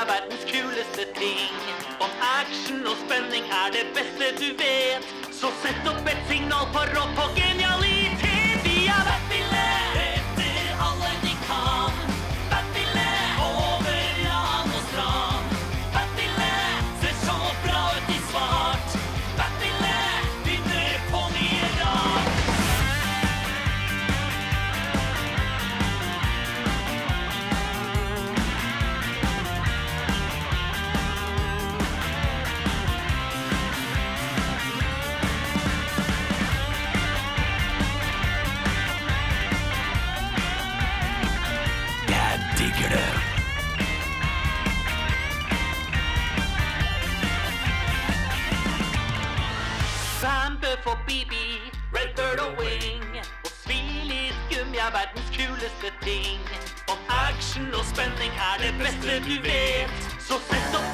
er verdens kuleste ting. Om action og spenning er det beste du vet, så sett opp et signal på oss. Bambø for BB, Redbird og Wing. Og svi i gummi er verdens kuleste ting. Om action og spenning er det beste du vet. Så sett opp